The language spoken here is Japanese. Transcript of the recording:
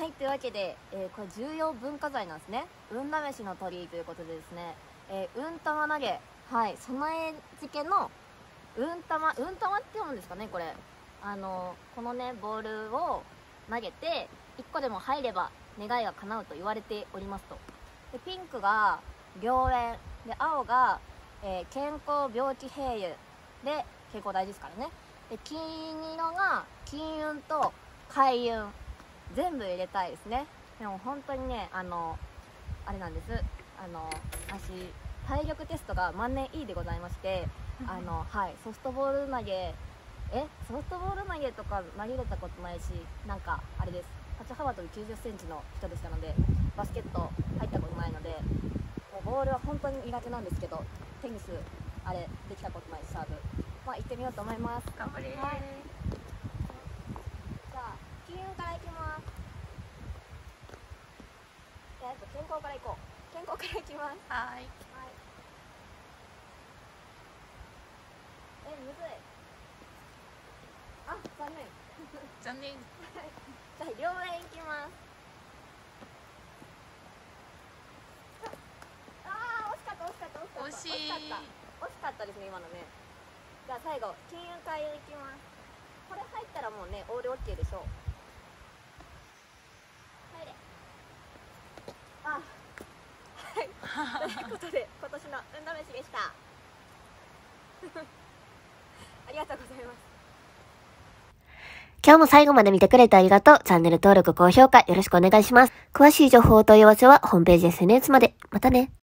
はい、というわけで、えーこれ重要文化財なんですね。運試しの鳥居ということでですね、えー、運玉投げ、はい、備え付けの運玉、運玉って読むんですかね、これ。あのこのね、ボールを投げて、1個でも入れば願いが叶うと言われておりますと。で、ピンクが良縁、で、青が、えー健康病気平癒で、健康大事ですからね。で、金色が金運と開運。全部入れたいですね。でも本当にねあのあれなんです。あの私体力テストが万年いいでございましてあのはいソフトボール投げえ？ソフトボール投げとか投げれたことないしなんかあれです。立ち幅跳び9 0センチの人でしたのでバスケット入ったことないのでもうボールは本当に苦手なんですけどテニスあれできたことないしサーブ。まあ行ってみようと思います。頑張れはいじゃあ金運からいきますじゃあやっぱ健康からいこう。健康からいきます。はい。はい。えむずい。あ残念。残念。じゃあ両面いきます。ああー惜しかった惜しかった惜しかった。惜しい。惜しかった。惜しかったですね今のね。じゃあ最後金運開運いきます。これ入ったらもうねオールオッケーでしょう入れあはいということで今年の運試しでした ありがとうございます今日も最後まで見てくれてありがとう。チャンネル登録、高評価よろしくお願いします。詳しい情報お問い合わせはホームページ SNS まで。またね。